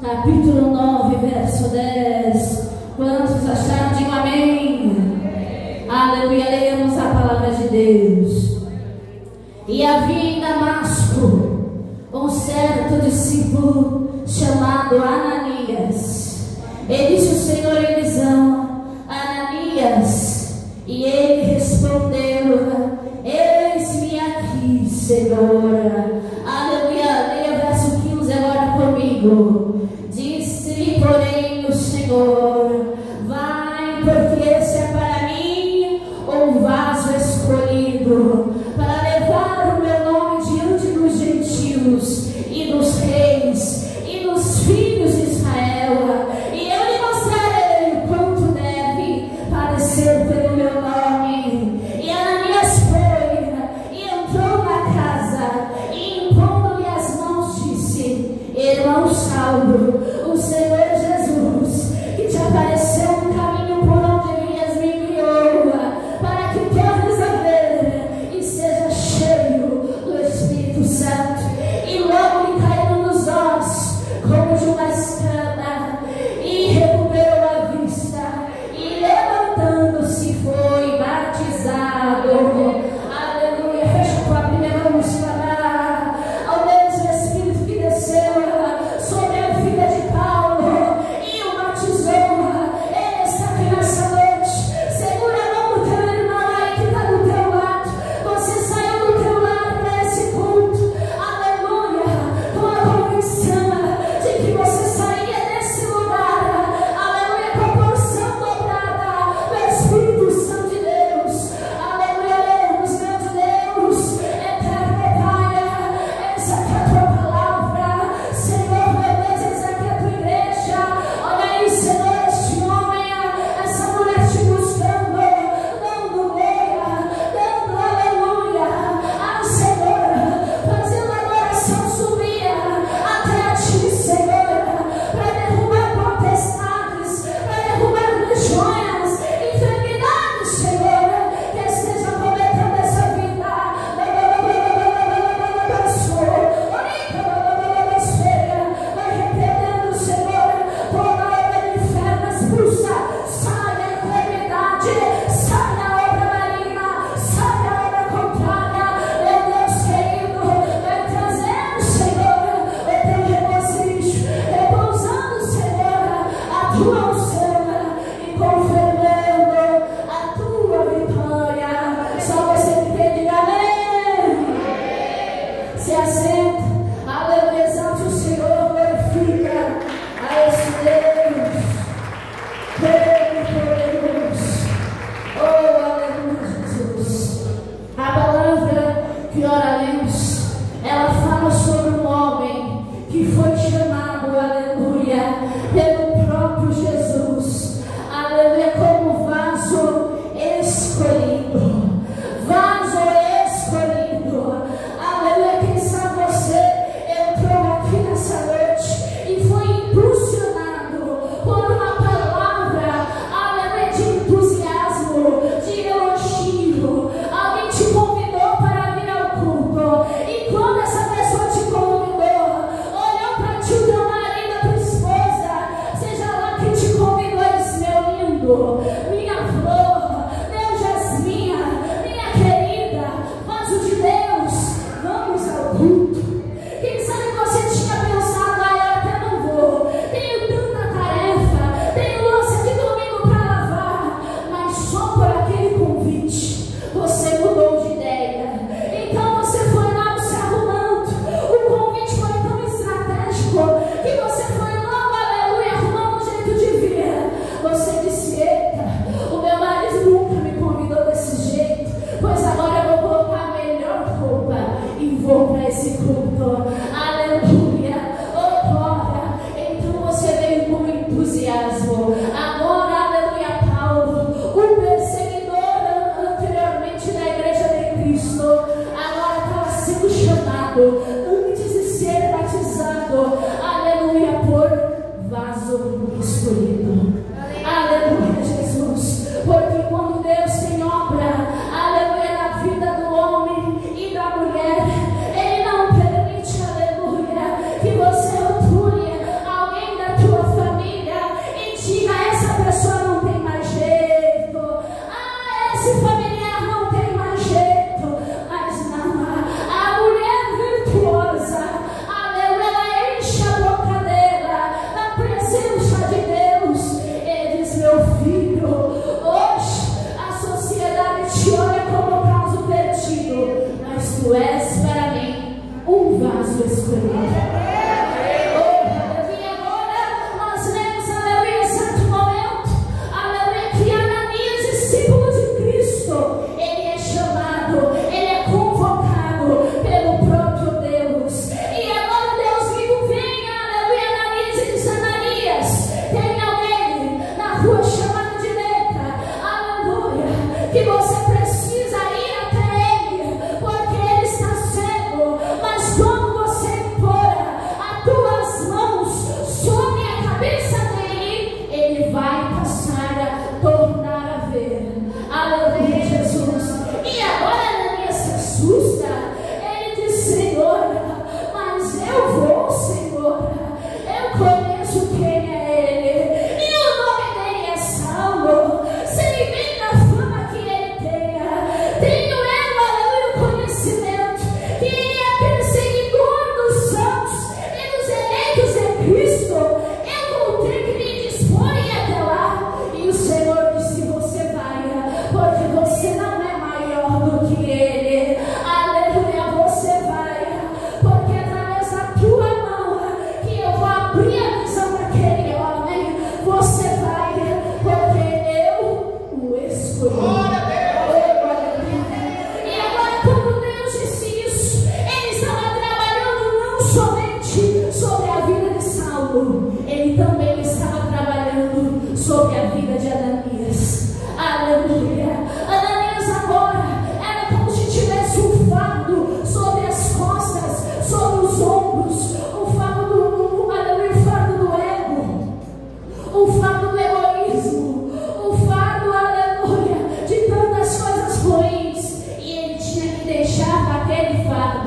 Capítulo 9, verso 10. Quantos acharam? Digo amém. Aleluia, leamos a palavra de Deus. E havia em Damasco um certo discípulo chamado Ananias. Ele disse o Senhor em visão: Ananias. E ele respondeu: Eis-me aqui, Senhora. go.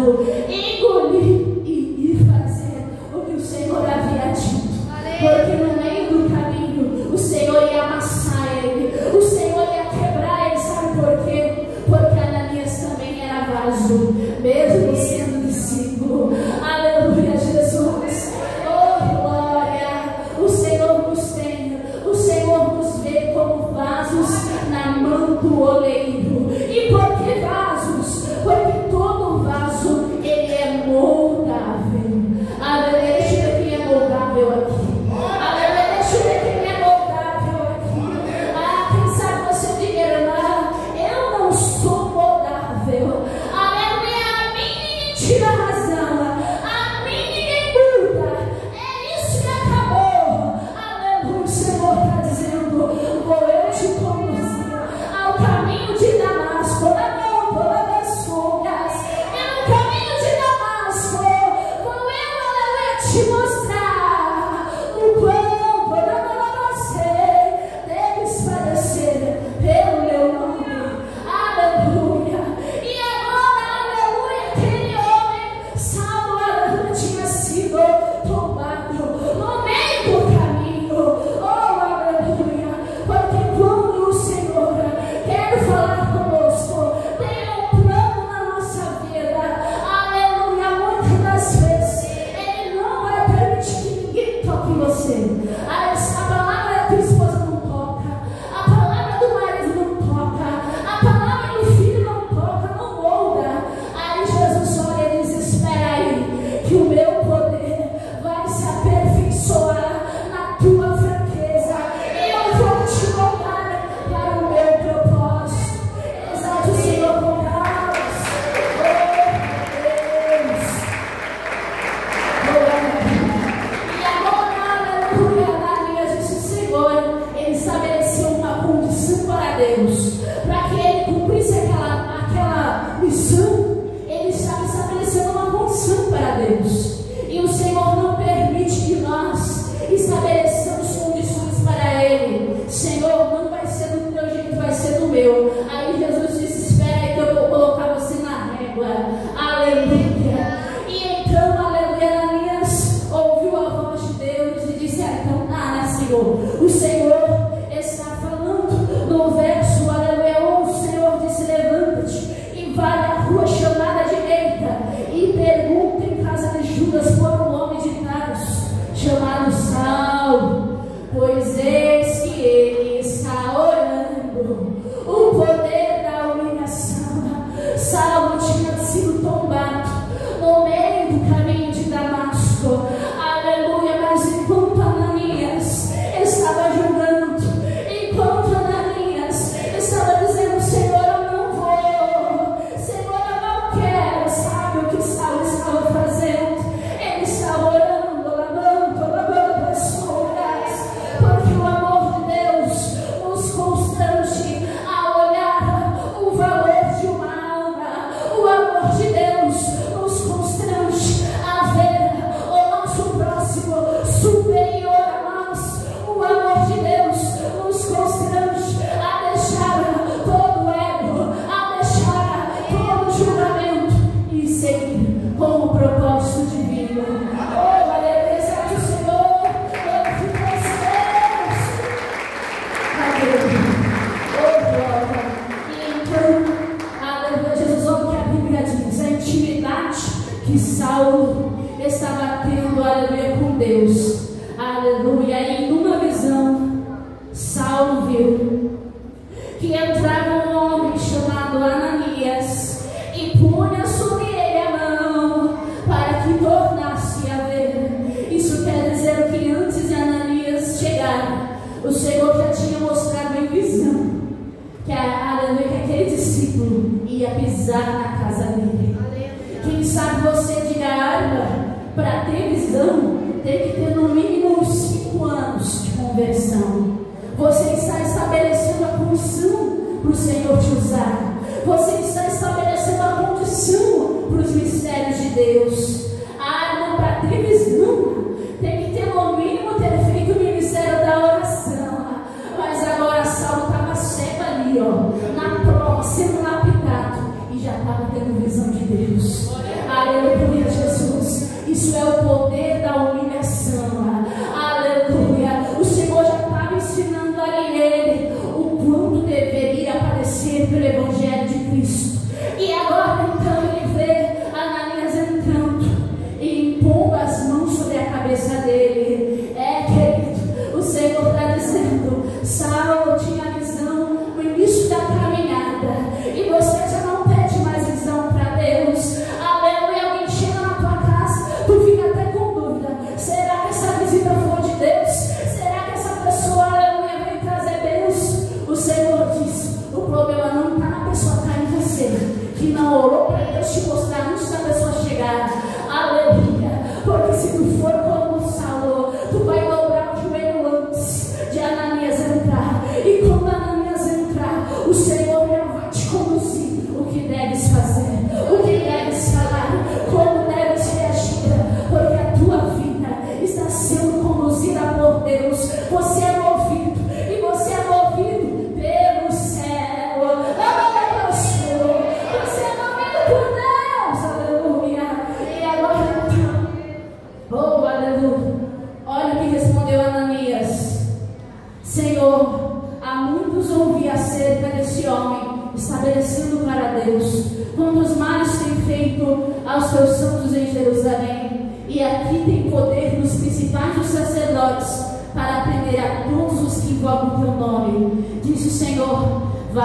Oh.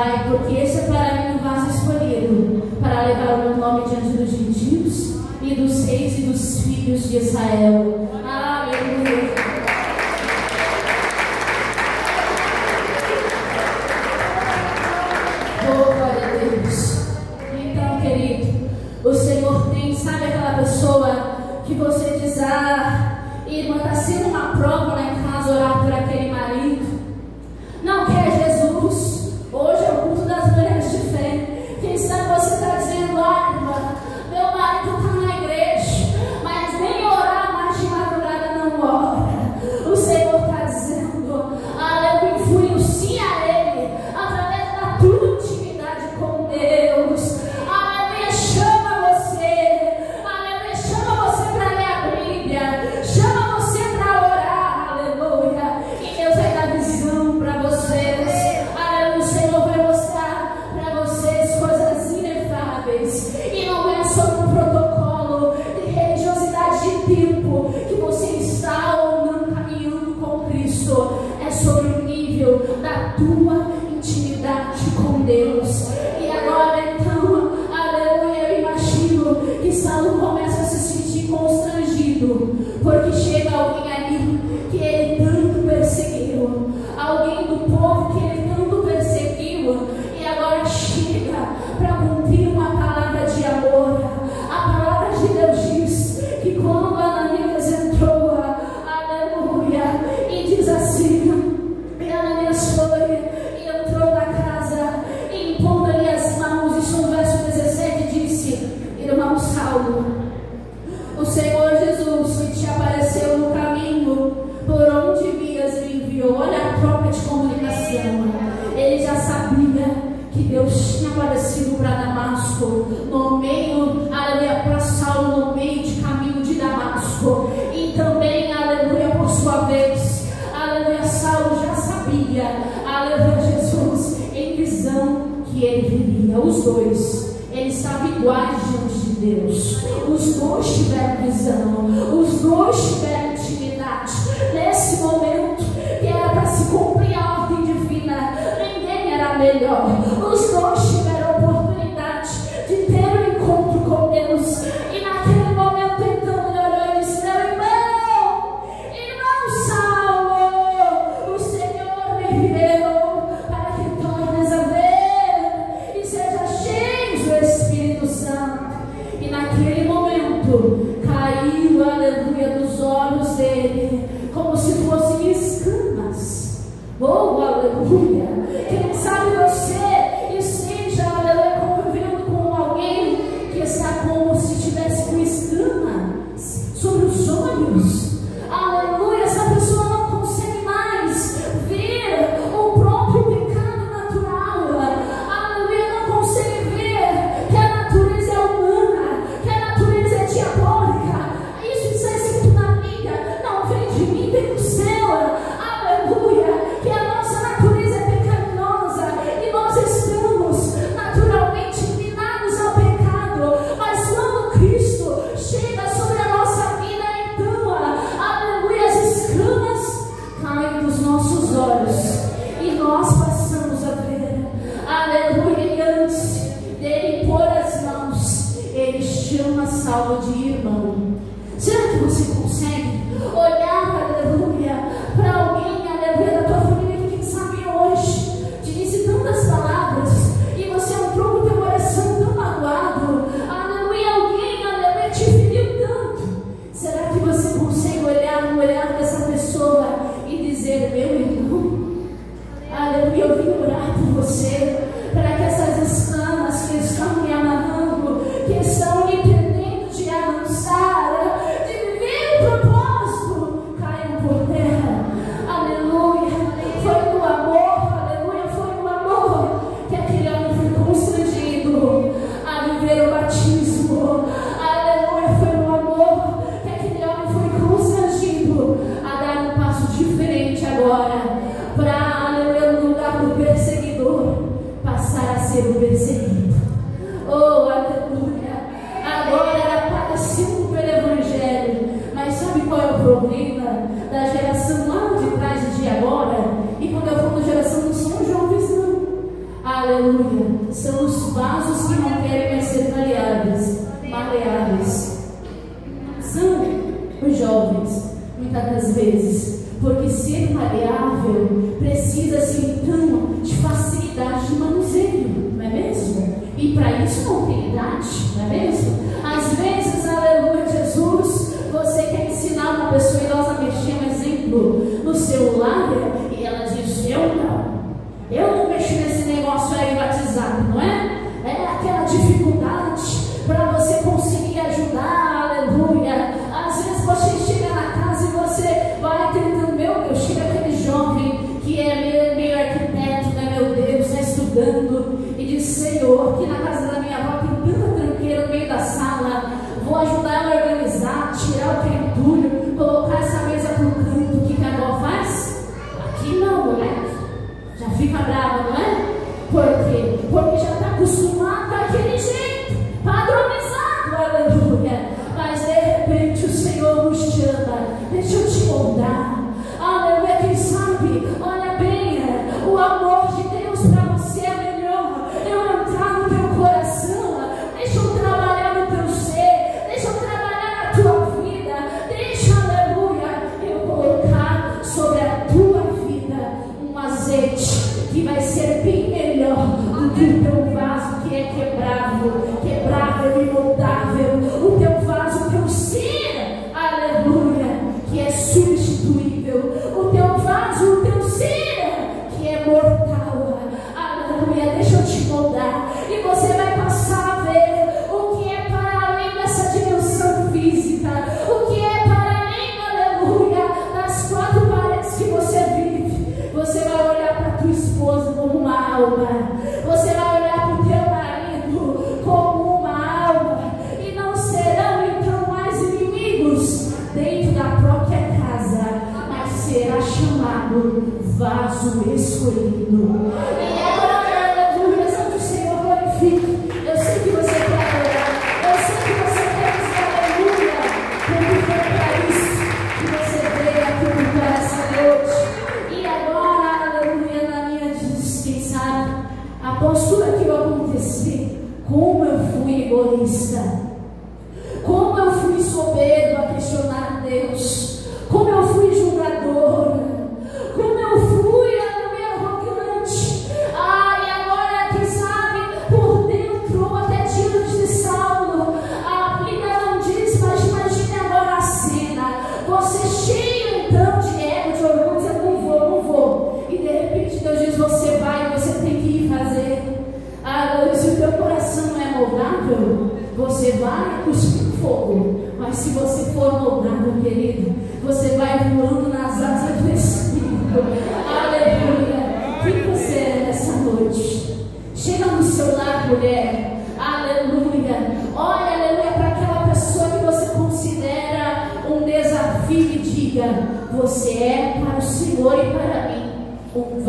by good ears que Deus tinha aparecido para Damasco, no meio, aleluia, para Saulo, no meio de caminho de Damasco. E também, aleluia, por sua vez, aleluia, Saulo já sabia, aleluia, Jesus, em visão que ele viria. Os dois, eles estavam iguais diante de Deus. Os dois tiveram visão, os dois tiveram intimidade. Nesse momento que era para se cumprir a ordem divina, ninguém era melhor. para tua esposa como uma alma. Você vai olhar para o teu marido como uma alma. E não serão então mais inimigos dentro da própria casa, mas será chamado vaso escolhido.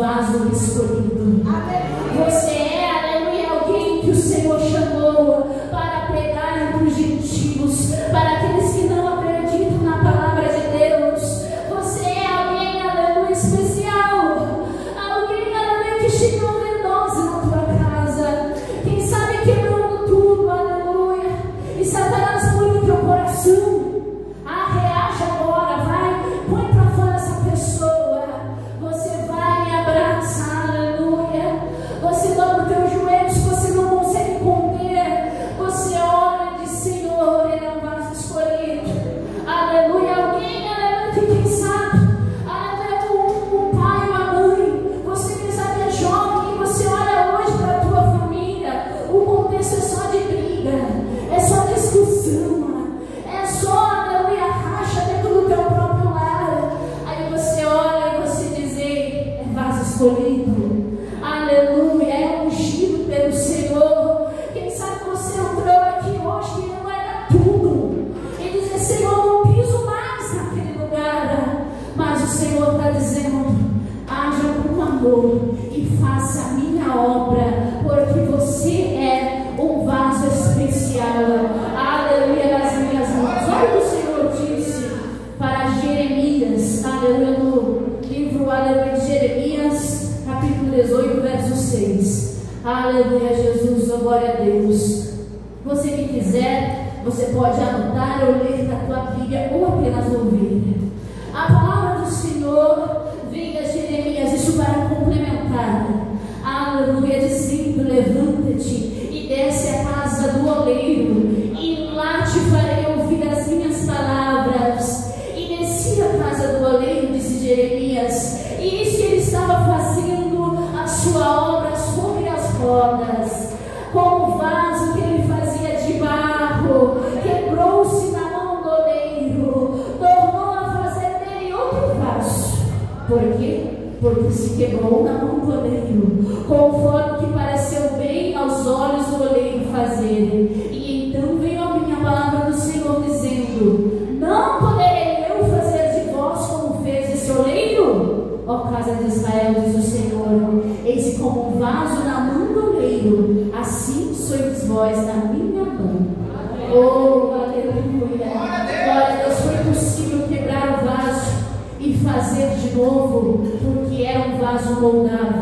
vaso solidez por quê? Porque se quebrou na mão do oleiro, conforme que pareceu bem aos olhos do oleiro fazer. E então veio a minha palavra do Senhor dizendo: Não poderei eu fazer de vós como fez esse oleiro? Ó casa de Israel, diz o Senhor: Eis como um vaso na mão do oleiro, assim sois vós na minha nada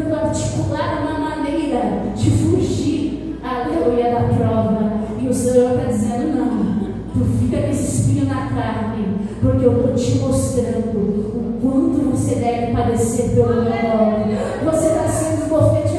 tentando articular uma maneira de fugir, aleluia, da prova. E o Senhor está dizendo: não, tu fica com esse espinho na carne, porque eu estou te mostrando o quanto você deve padecer pelo meu nome. Você está sendo profetizado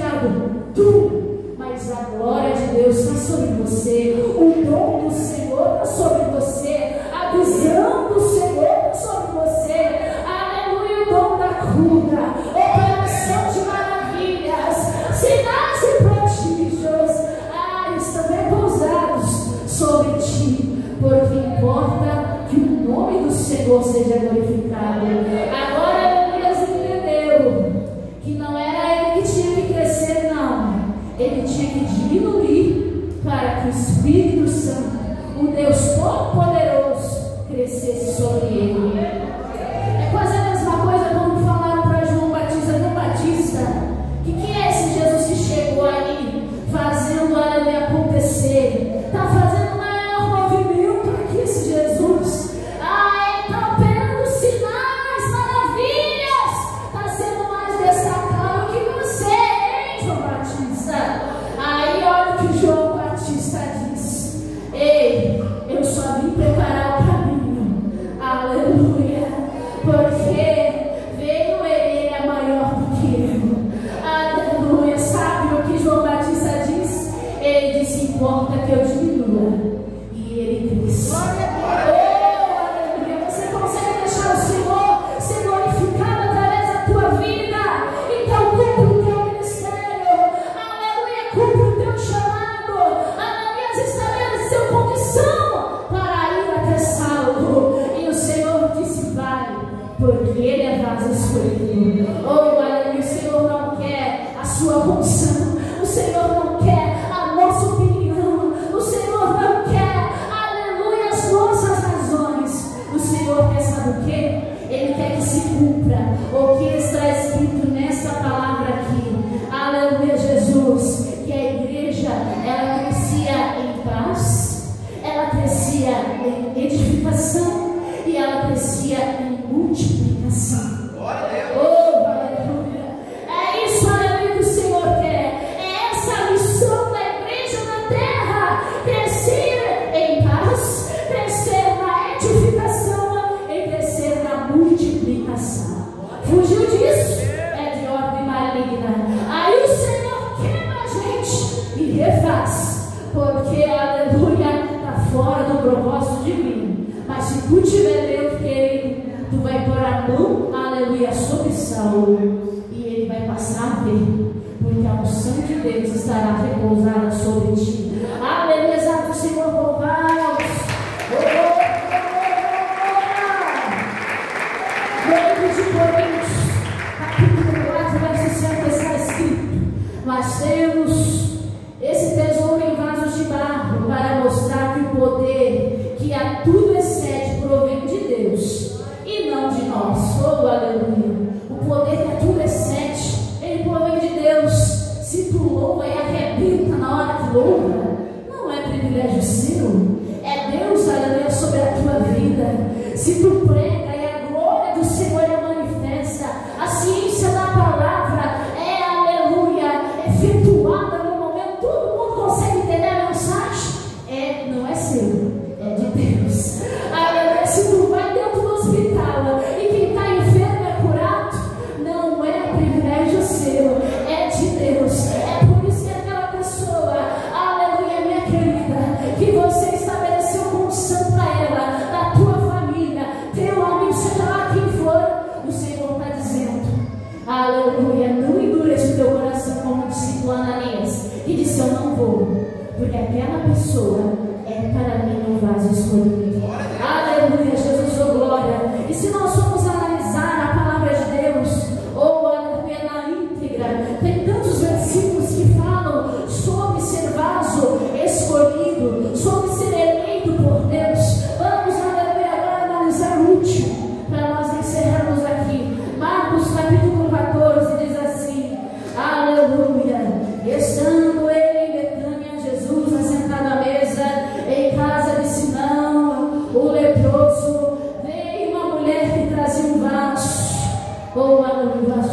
ou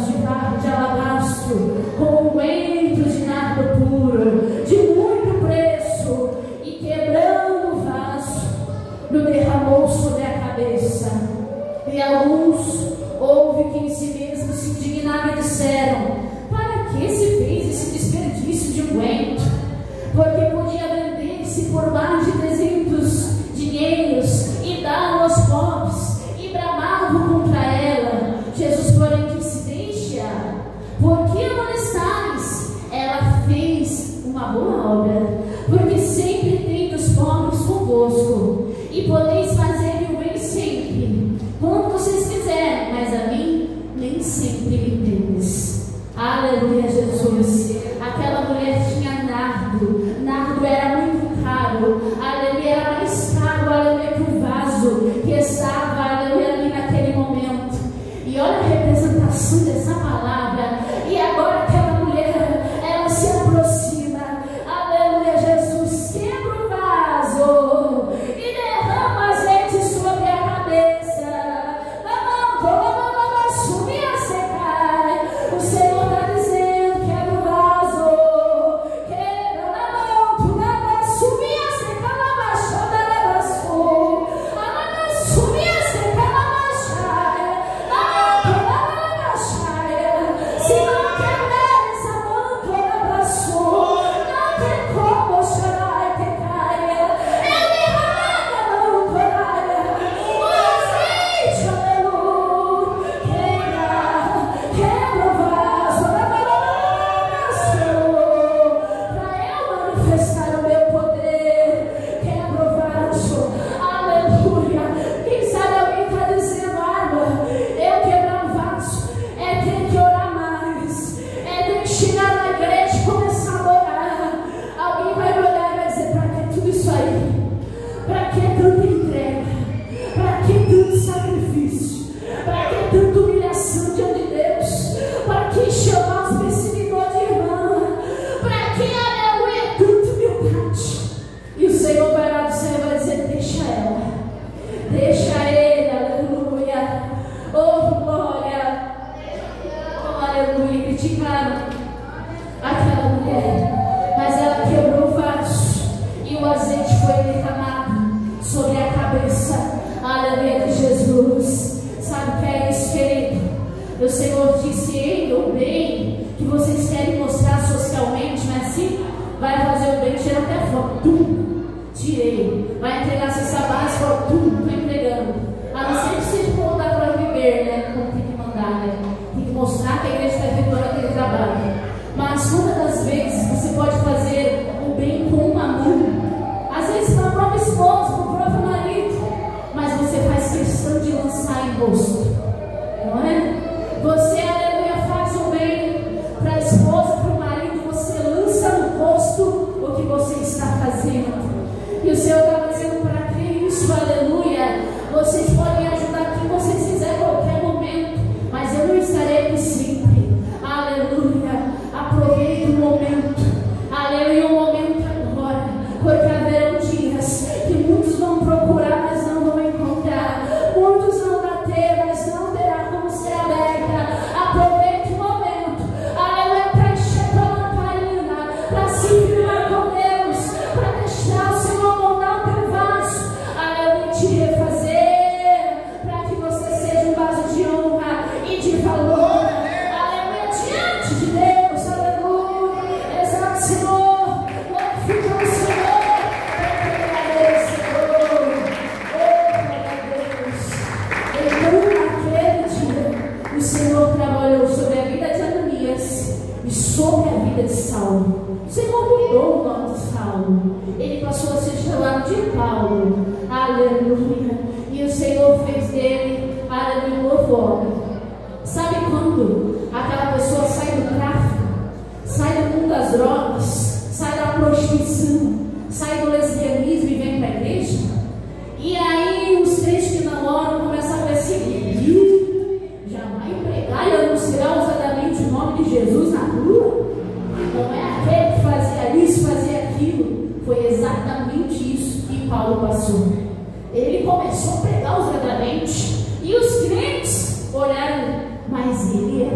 de barro de alabastro, com um entro de nardo puro, de muito preço, e quebrando o vaso, no derramou sobre a cabeça. E alguns houve que em mesmo mesmos se indignaram e disseram: Para que se fez esse desperdício de um entro? Porque podia vender-se por mais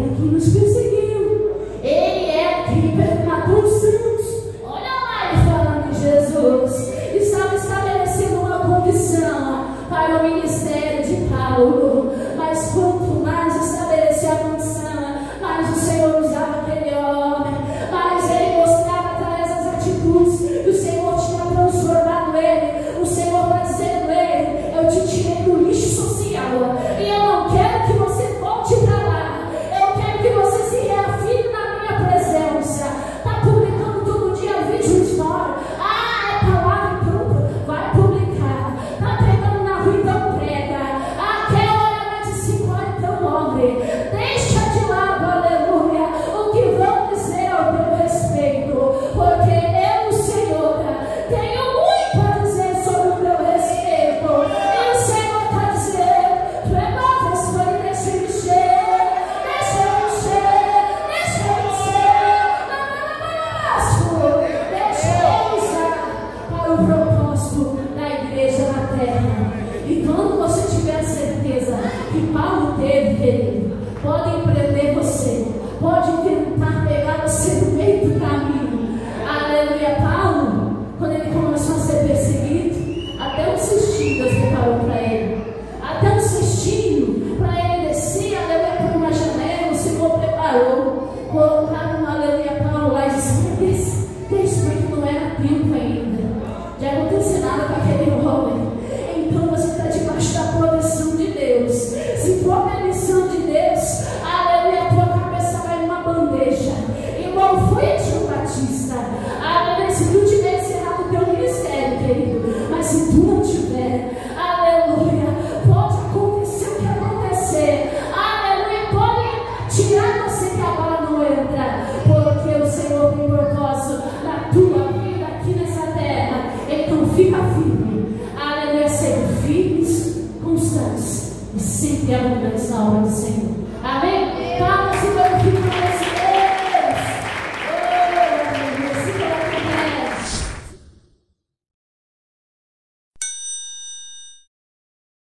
mas ele era quem nos perseguiu.